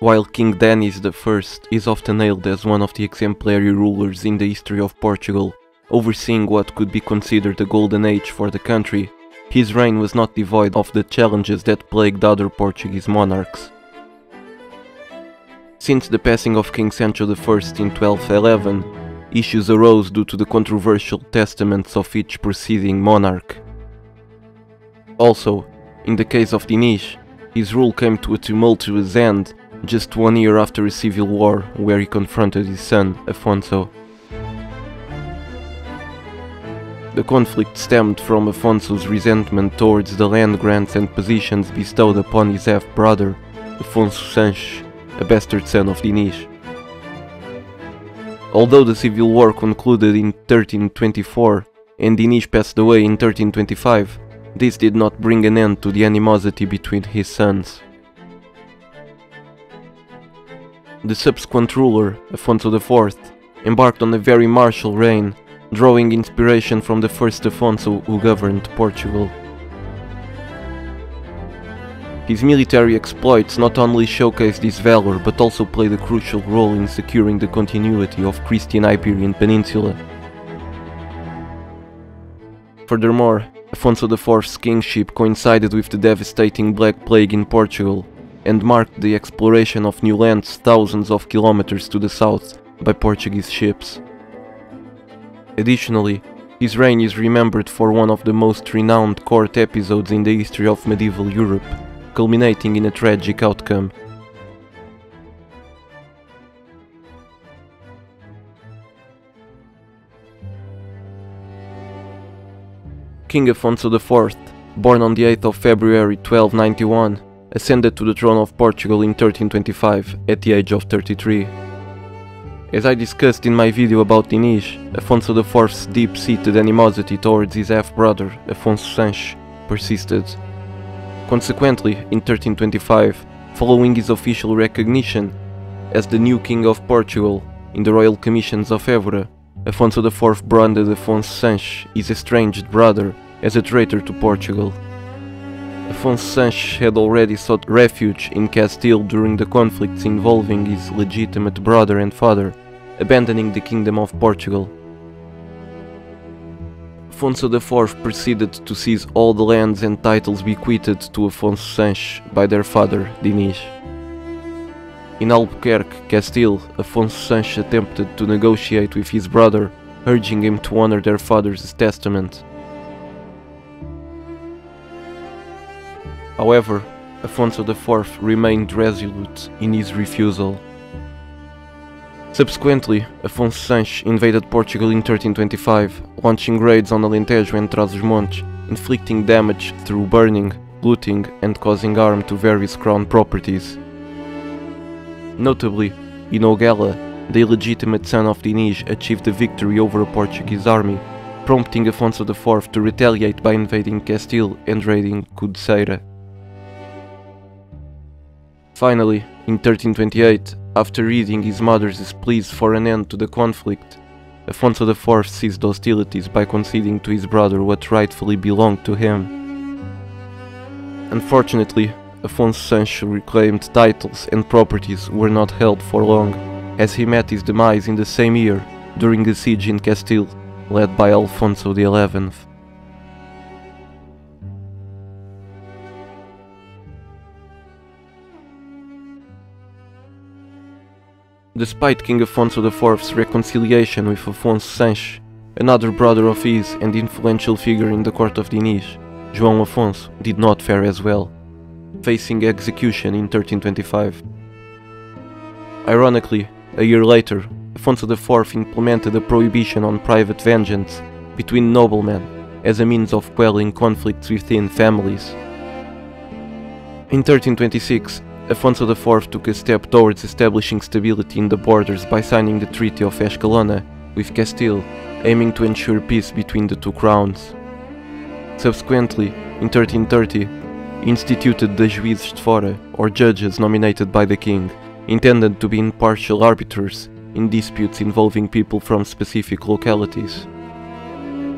While King Dinis I is often hailed as one of the exemplary rulers in the history of Portugal, overseeing what could be considered a golden age for the country, his reign was not devoid of the challenges that plagued other Portuguese monarchs. Since the passing of King Sancho I in 1211, issues arose due to the controversial testaments of each preceding monarch. Also, in the case of Dinis, his rule came to a tumultuous end just one year after a civil war where he confronted his son, Afonso. The conflict stemmed from Afonso's resentment towards the land grants and positions bestowed upon his half-brother, Afonso Sanches, a bastard son of Dinis. Although the civil war concluded in 1324 and Dinis passed away in 1325, this did not bring an end to the animosity between his sons. The subsequent ruler, Afonso IV, embarked on a very martial reign, drawing inspiration from the first Afonso who governed Portugal. His military exploits not only showcased his valor but also played a crucial role in securing the continuity of Christian Iberian Peninsula. Furthermore, Afonso IV's kingship coincided with the devastating Black Plague in Portugal, and marked the exploration of new lands thousands of kilometers to the south by Portuguese ships. Additionally, his reign is remembered for one of the most renowned court episodes in the history of medieval Europe, culminating in a tragic outcome. King Afonso IV, born on the 8th of February 1291, ascended to the throne of Portugal in 1325 at the age of 33. As I discussed in my video about Dinis, Afonso IV's deep-seated animosity towards his half-brother, Afonso Sanches, persisted. Consequently, in 1325, following his official recognition as the new King of Portugal in the Royal Commissions of Évora, Afonso IV branded Afonso Sanches, his estranged brother, as a traitor to Portugal. Afonso Sanches had already sought refuge in Castile during the conflicts involving his legitimate brother and father, abandoning the Kingdom of Portugal. Afonso IV proceeded to seize all the lands and titles bequeathed to Afonso Sanches by their father, Dinis. In Albuquerque, Castile, Afonso Sanches attempted to negotiate with his brother, urging him to honor their father's testament. However, Afonso IV remained resolute in his refusal. Subsequently, Afonso Sanches invaded Portugal in 1325, launching raids on Alentejo and Trás-os-Montes, inflicting damage through burning, looting and causing harm to various crown properties. Notably, in Ouguela, the illegitimate son of Dinis achieved a victory over a Portuguese army, prompting Afonso IV to retaliate by invading Castile and raiding Cudceira. Finally, in 1328, after reading his mother's pleas for an end to the conflict, Afonso IV ceased hostilities by conceding to his brother what rightfully belonged to him. Unfortunately, Afonso Sanches' reclaimed titles and properties were not held for long, as he met his demise in the same year during a siege in Castile, led by Alfonso XI. Despite King Afonso IV's reconciliation with Afonso Sanches, another brother of his and influential figure in the court of Dinis, João Afonso, did not fare as well, facing execution in 1325. Ironically, a year later, Afonso IV implemented a prohibition on private vengeance between noblemen as a means of quelling conflicts within families. In 1326, Afonso IV took a step towards establishing stability in the borders by signing the Treaty of Escalona with Castile, aiming to ensure peace between the two crowns. Subsequently, in 1330, he instituted the Juízes de Fora, or judges nominated by the king, intended to be impartial arbiters in disputes involving people from specific localities.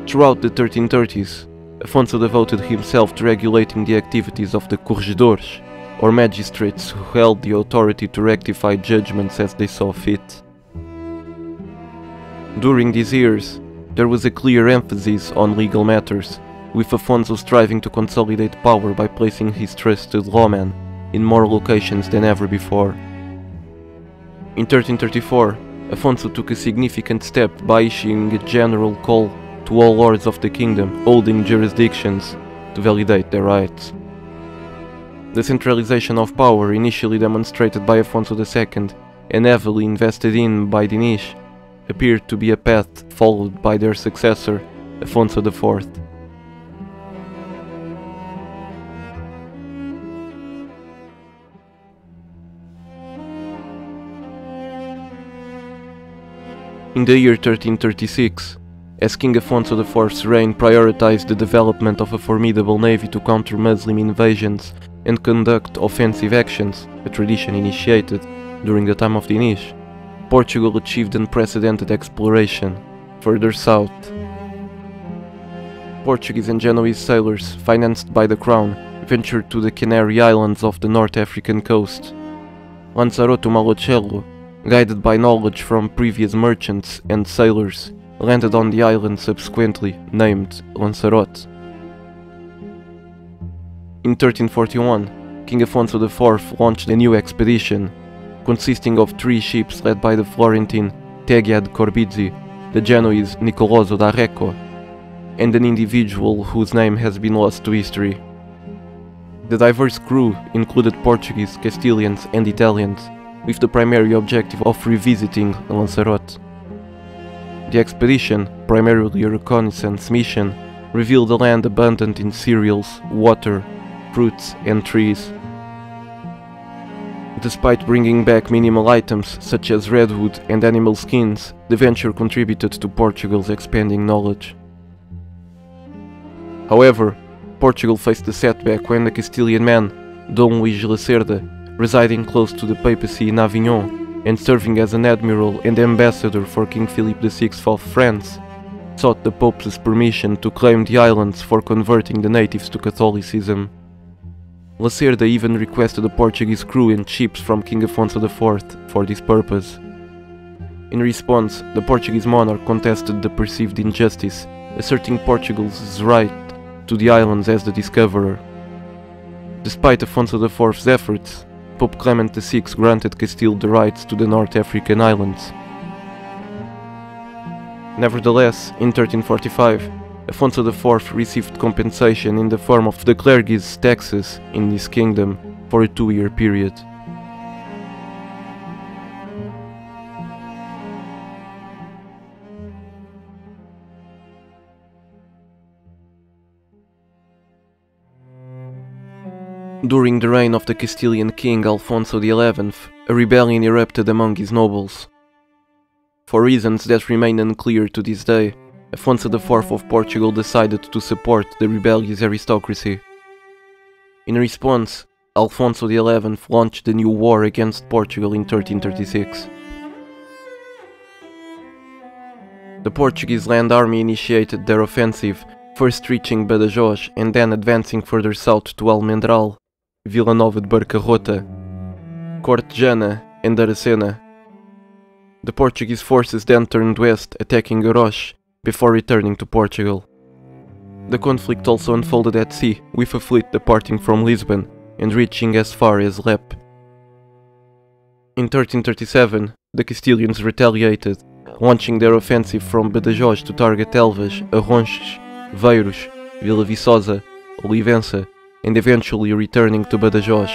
Throughout the 1330s, Afonso devoted himself to regulating the activities of the corregedores, or magistrates who held the authority to rectify judgments as they saw fit. During these years, there was a clear emphasis on legal matters, with Afonso striving to consolidate power by placing his trusted lawmen in more locations than ever before. In 1334, Afonso took a significant step by issuing a general call to all lords of the kingdom holding jurisdictions to validate their rights. The centralization of power initially demonstrated by Afonso II and heavily invested in by Dinis appeared to be a path followed by their successor, Afonso IV. In the year 1336, as King Afonso IV's reign prioritized the development of a formidable navy to counter Muslim invasions and conduct offensive actions, a tradition initiated during the time of Dinis, Portugal achieved unprecedented exploration further south. Portuguese and Genoese sailors, financed by the crown, ventured to the Canary Islands off the North African coast. Lanzarote Malocello, guided by knowledge from previous merchants and sailors, landed on the island subsequently named Lanzarote. In 1341, King Afonso IV launched a new expedition, consisting of three ships led by the Florentine Tegiad Corbizzi, the Genoese Nicoloso da Recco, and an individual whose name has been lost to history. The diverse crew included Portuguese, Castilians, and Italians, with the primary objective of revisiting Lanzarote. The expedition, primarily a reconnaissance mission, revealed a land abundant in cereals, water, fruits, and trees. Despite bringing back minimal items such as redwood and animal skins, the venture contributed to Portugal's expanding knowledge. However, Portugal faced a setback when the Castilian man, Dom Luís Lacerda, residing close to the papacy in Avignon and serving as an admiral and ambassador for King Philip VI of France, sought the Pope's permission to claim the islands for converting the natives to Catholicism. Lacerda even requested a Portuguese crew and ships from King Afonso IV for this purpose. In response, the Portuguese monarch contested the perceived injustice, asserting Portugal's right to the islands as the discoverer. Despite Afonso IV's efforts, Pope Clement VI granted Castile the rights to the North African islands. Nevertheless, in 1345, Afonso IV received compensation in the form of the clergy's taxes in his kingdom for a two-year period. During the reign of the Castilian king Alfonso XI, a rebellion erupted among his nobles. For reasons that remain unclear to this day, Afonso IV of Portugal decided to support the rebellious aristocracy. In response, Alfonso XI launched a new war against Portugal in 1336. The Portuguese land army initiated their offensive, first reaching Badajoz and then advancing further south to Almendral, Vila Nova de Barcarrota, Cortegana, and Aracena. The Portuguese forces then turned west, attacking Oroz, before returning to Portugal. The conflict also unfolded at sea, with a fleet departing from Lisbon and reaching as far as Lep. In 1337, the Castilians retaliated, launching their offensive from Badajoz to target Elvas, Arronches, Veiros, Vila Viçosa, Olivença, and eventually returning to Badajoz.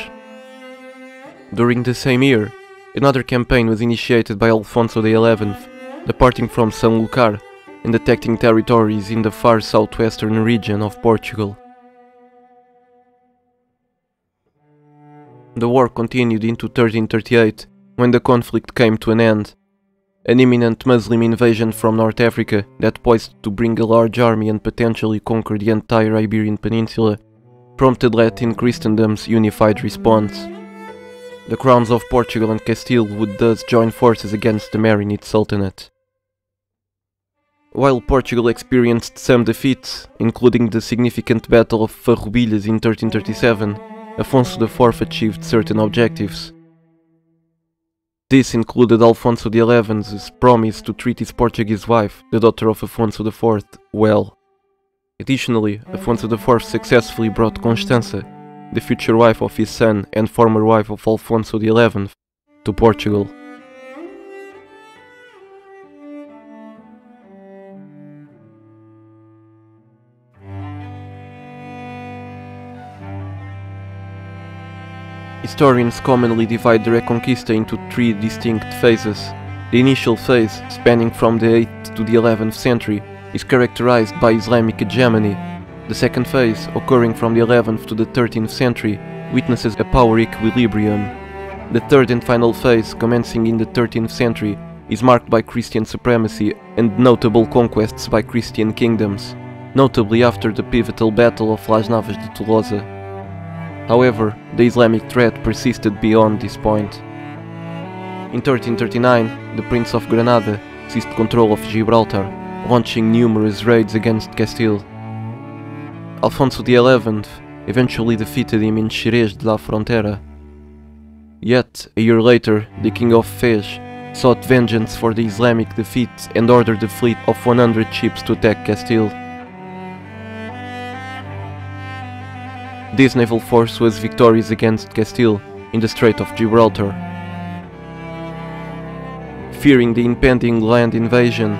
During the same year, another campaign was initiated by Alfonso XI, departing from Sanlúcar and attacking territories in the far southwestern region of Portugal. The war continued into 1338, when the conflict came to an end. An imminent Muslim invasion from North Africa that poised to bring a large army and potentially conquer the entire Iberian Peninsula prompted Latin Christendom's unified response. The crowns of Portugal and Castile would thus join forces against the Marinid Sultanate. While Portugal experienced some defeats, including the significant Battle of Farroupilhas in 1337, Afonso IV achieved certain objectives. This included Alfonso XI's promise to treat his Portuguese wife, the daughter of Afonso IV, well. Additionally, Afonso IV successfully brought Constança, the future wife of his son and former wife of Alfonso XI, to Portugal. Historians commonly divide the Reconquista into three distinct phases. The initial phase, spanning from the 8th to the 11th century, is characterized by Islamic hegemony. The second phase, occurring from the 11th to the 13th century, witnesses a power equilibrium. The third and final phase, commencing in the 13th century, is marked by Christian supremacy and notable conquests by Christian kingdoms, notably after the pivotal Battle of Las Navas de Tolosa. However, the Islamic threat persisted beyond this point. In 1339, the Prince of Granada seized control of Gibraltar, launching numerous raids against Castile. Alfonso XI eventually defeated him in Xerez de la Frontera. Yet, a year later, the King of Fez sought vengeance for the Islamic defeat and ordered a fleet of 100 ships to attack Castile. This naval force was victorious against Castile in the Strait of Gibraltar. Fearing the impending land invasion,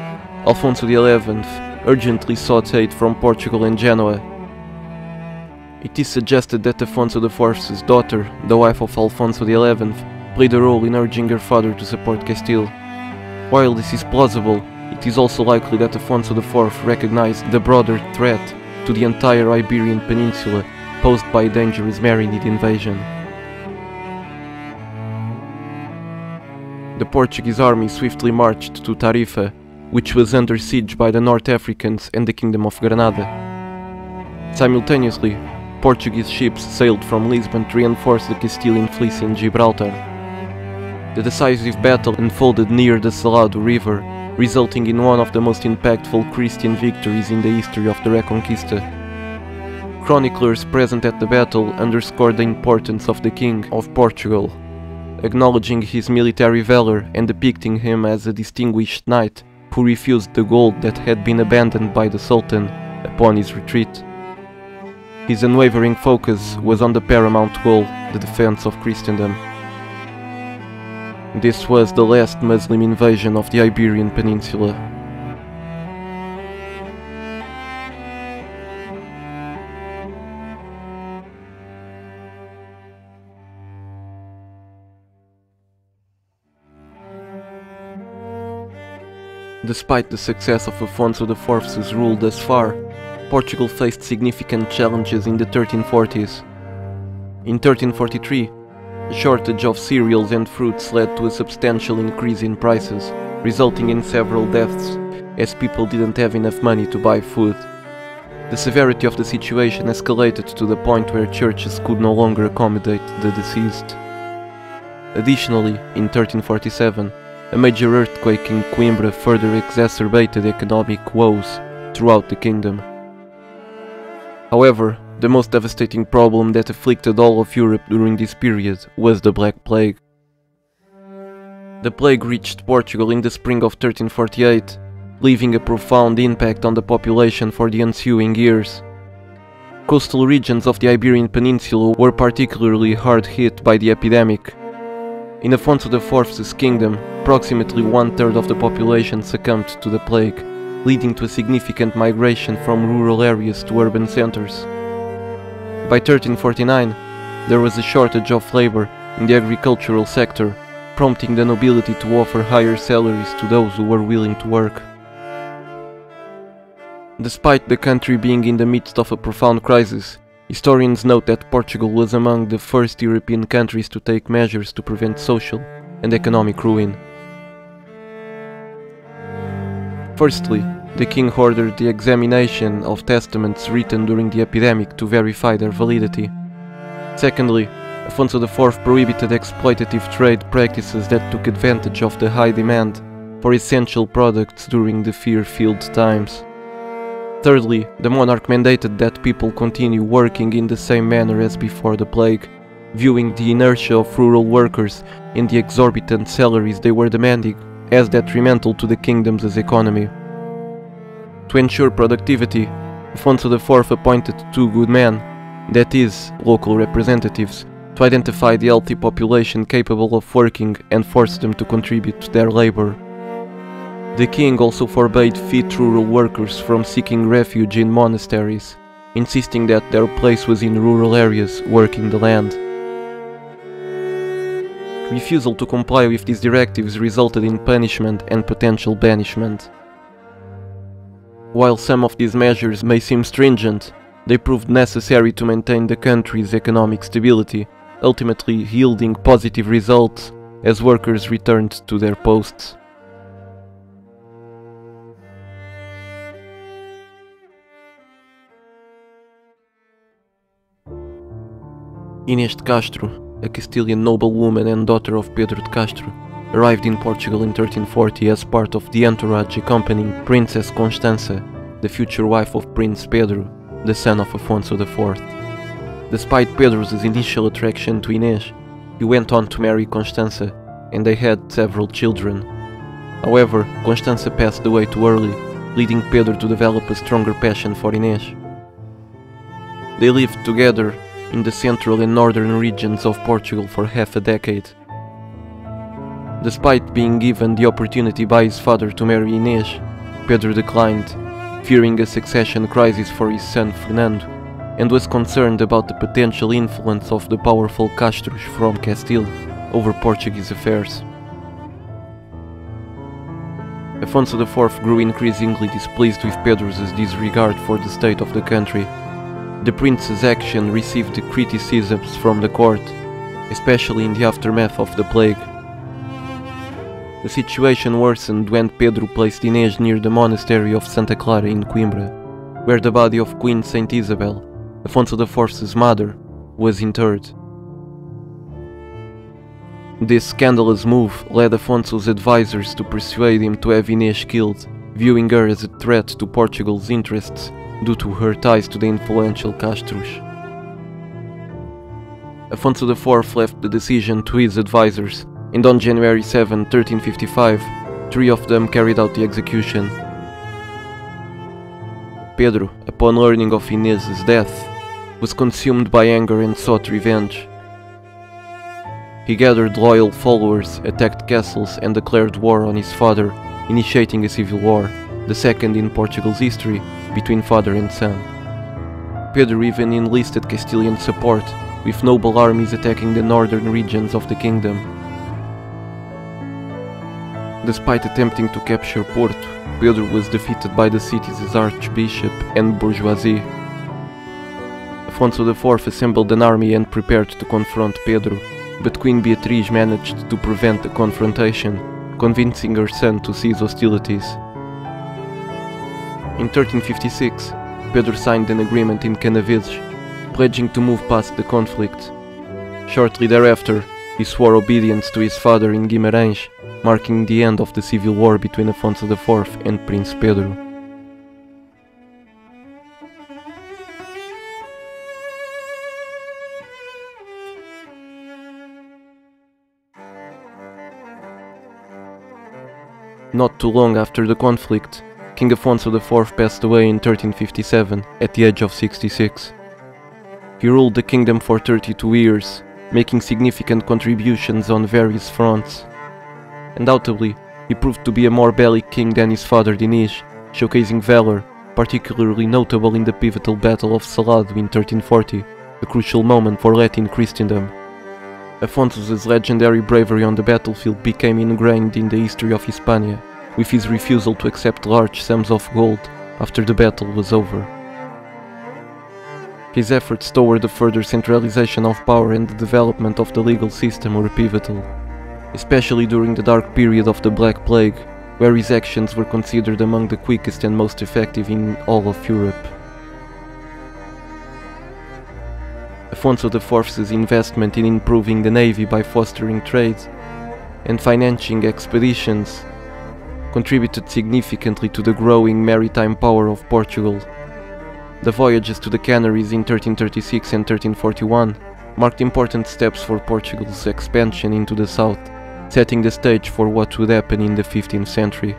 Alfonso XI urgently sought aid from Portugal and Genoa. It is suggested that Afonso IV's daughter, the wife of Alfonso XI, played a role in urging her father to support Castile. While this is plausible, it is also likely that Afonso IV recognized the broader threat to the entire Iberian Peninsula posed by a dangerous Marinid invasion. The Portuguese army swiftly marched to Tarifa, which was under siege by the North Africans and the Kingdom of Granada. Simultaneously, Portuguese ships sailed from Lisbon to reinforce the Castilian fleet in Gibraltar. The decisive battle unfolded near the Salado River, resulting in one of the most impactful Christian victories in the history of the Reconquista. Chroniclers present at the battle underscored the importance of the King of Portugal, acknowledging his military valor and depicting him as a distinguished knight who refused the gold that had been abandoned by the Sultan upon his retreat. His unwavering focus was on the paramount goal, the defense of Christendom. This was the last Muslim invasion of the Iberian Peninsula. Despite the success of Afonso IV's rule thus far, Portugal faced significant challenges in the 1340s. In 1343, a shortage of cereals and fruits led to a substantial increase in prices, resulting in several deaths, as people didn't have enough money to buy food. The severity of the situation escalated to the point where churches could no longer accommodate the deceased. Additionally, in 1347, a major earthquake in Coimbra further exacerbated economic woes throughout the kingdom. However, the most devastating problem that afflicted all of Europe during this period was the Black Plague. The plague reached Portugal in the spring of 1348, leaving a profound impact on the population for the ensuing years. Coastal regions of the Iberian Peninsula were particularly hard hit by the epidemic, in Afonso IV's kingdom, approximately one-third of the population succumbed to the plague, leading to a significant migration from rural areas to urban centers. By 1349, there was a shortage of labor in the agricultural sector, prompting the nobility to offer higher salaries to those who were willing to work. Despite the country being in the midst of a profound crisis, Historians note that Portugal was among the first European countries to take measures to prevent social and economic ruin. Firstly, the king ordered the examination of testaments written during the epidemic to verify their validity. Secondly, Afonso IV prohibited exploitative trade practices that took advantage of the high demand for essential products during the fear-filled times. Thirdly, the monarch mandated that people continue working in the same manner as before the plague, viewing the inertia of rural workers and the exorbitant salaries they were demanding as detrimental to the kingdom's economy. To ensure productivity, Afonso IV appointed two good men, that is, local representatives, to identify the healthy population capable of working and force them to contribute to their labor. The king also forbade fit rural workers from seeking refuge in monasteries, insisting that their place was in rural areas working the land. Refusal to comply with these directives resulted in punishment and potential banishment. While some of these measures may seem stringent, they proved necessary to maintain the country's economic stability, ultimately yielding positive results as workers returned to their posts. Inês de Castro, a Castilian noblewoman and daughter of Pedro de Castro, arrived in Portugal in 1340 as part of the entourage accompanying Princess Constanza, the future wife of Prince Pedro, the son of Afonso IV. Despite Pedro's initial attraction to Inês, he went on to marry Constanza, and they had several children. However, Constanza passed away too early, leading Pedro to develop a stronger passion for Inês. They lived together in the central and northern regions of Portugal for half a decade. Despite being given the opportunity by his father to marry Inês, Pedro declined, fearing a succession crisis for his son Fernando, and was concerned about the potential influence of the powerful Castros from Castile over Portuguese affairs. Afonso IV grew increasingly displeased with Pedro's disregard for the state of the country the prince's action received criticisms from the court, especially in the aftermath of the plague. The situation worsened when Pedro placed Inês near the monastery of Santa Clara in Coimbra, where the body of Queen Saint Isabel, Afonso IV's mother, was interred. This scandalous move led Afonso's advisors to persuade him to have Inês killed, viewing her as a threat to Portugal's interests due to her ties to the influential Castros. Afonso IV left the decision to his advisors, and on January 7, 1355, three of them carried out the execution. Pedro, upon learning of Inês's death, was consumed by anger and sought revenge. He gathered loyal followers, attacked castles, and declared war on his father, initiating a civil war, the second in Portugal's history, between father and son. Pedro even enlisted Castilian support, with noble armies attacking the northern regions of the kingdom. Despite attempting to capture Porto, Pedro was defeated by the city's archbishop and bourgeoisie. Afonso IV assembled an army and prepared to confront Pedro, but Queen Beatriz managed to prevent the confrontation, convincing her son to cease hostilities. In 1356, Pedro signed an agreement in Canaveses, pledging to move past the conflict. Shortly thereafter, he swore obedience to his father in Guimarães, marking the end of the civil war between Afonso IV and Prince Pedro. Not too long after the conflict, King Afonso IV passed away in 1357 at the age of 66. He ruled the kingdom for 32 years, making significant contributions on various fronts. Undoubtedly, he proved to be a more bellic king than his father Dinis, showcasing valor, particularly notable in the pivotal Battle of Salado in 1340, a crucial moment for Latin Christendom. Afonso's legendary bravery on the battlefield became ingrained in the history of Hispania, with his refusal to accept large sums of gold after the battle was over. His efforts toward the further centralization of power and the development of the legal system were pivotal, especially during the dark period of the Black Plague, where his actions were considered among the quickest and most effective in all of Europe. Afonso IV's investment in improving the navy by fostering trade and financing expeditions contributed significantly to the growing maritime power of Portugal. The voyages to the Canaries in 1336 and 1341 marked important steps for Portugal's expansion into the south, setting the stage for what would happen in the 15th century.